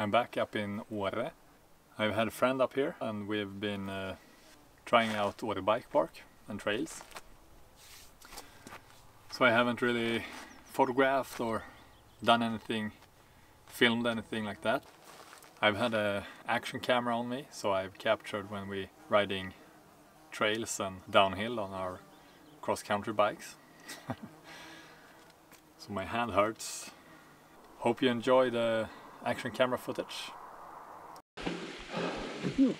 I'm back up in Åre. I've had a friend up here and we've been uh, trying out Åre Bike Park and trails. So I haven't really photographed or done anything, filmed anything like that. I've had a action camera on me, so I've captured when we riding trails and downhill on our cross-country bikes. so my hand hurts. Hope you enjoy the action camera footage. Hmm.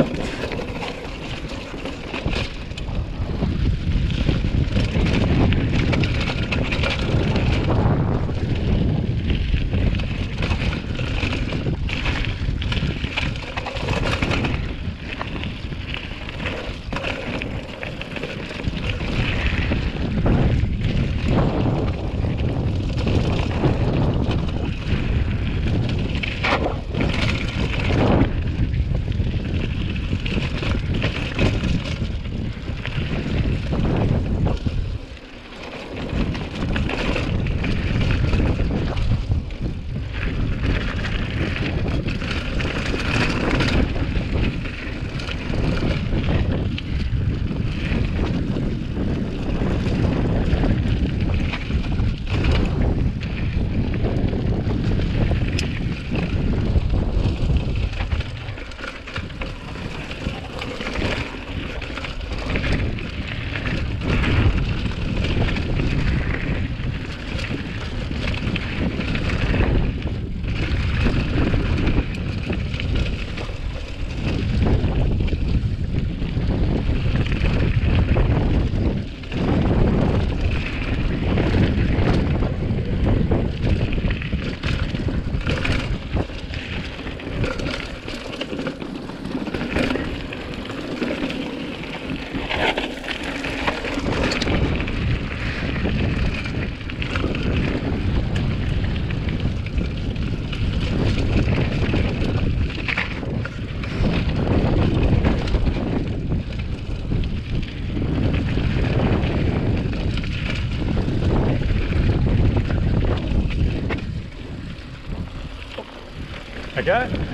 Åh, Tackar. Ja.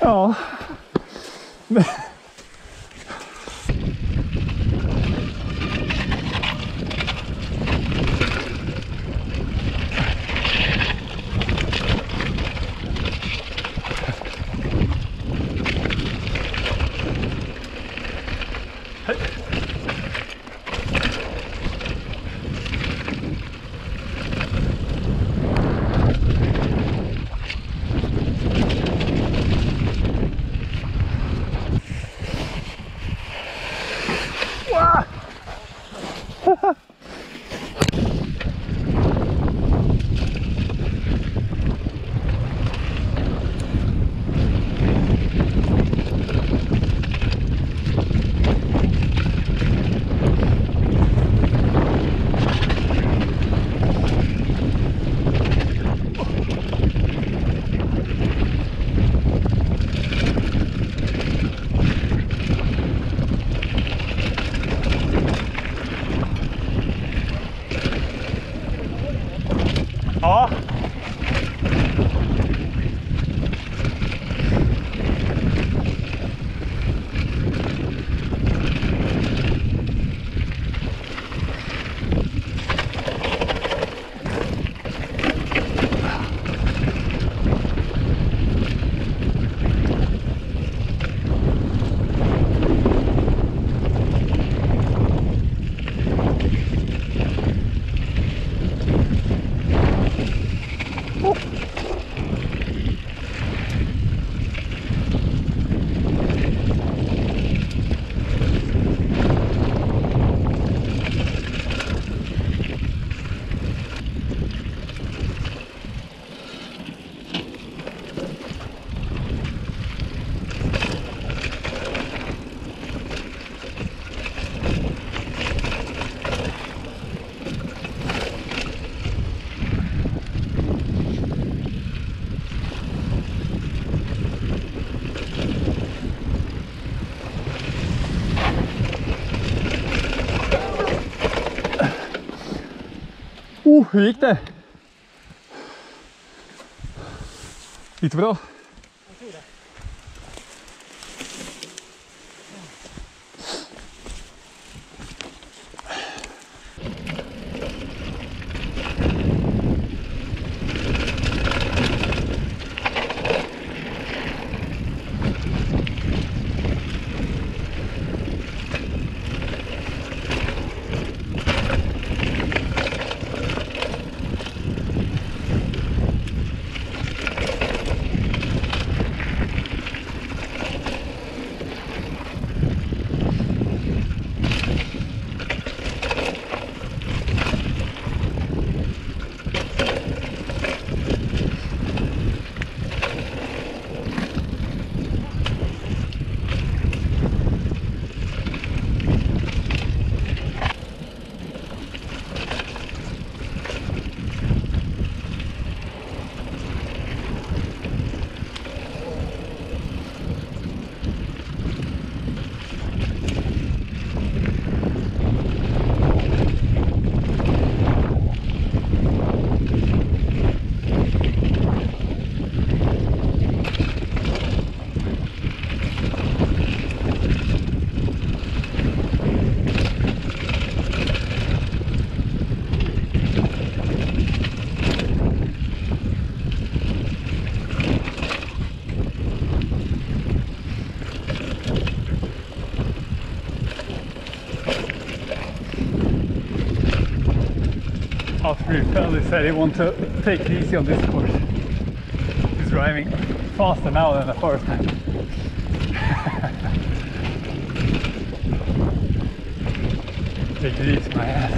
Oh. Uh, hoe gikk det? Gikk? After Felly said he wanted to take it easy on this course. He's driving faster now than the first time. take it easy, my ass.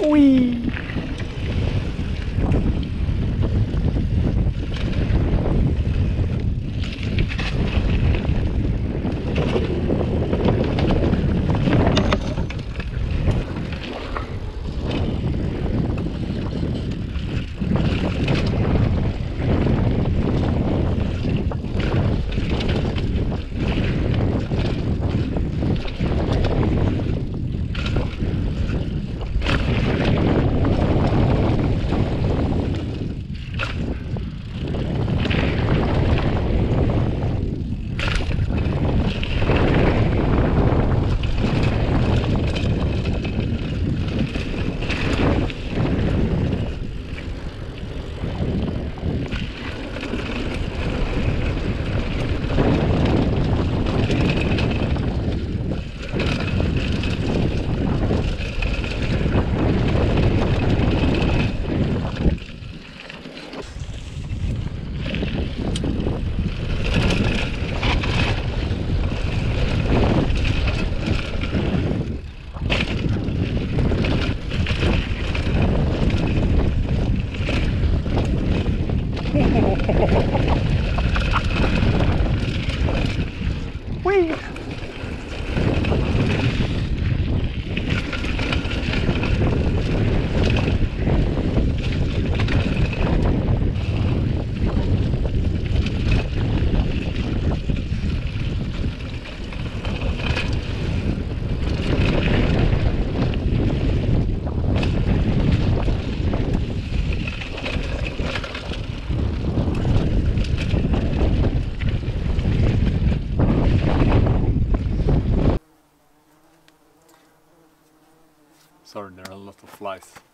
Wee. Wee. 나이스.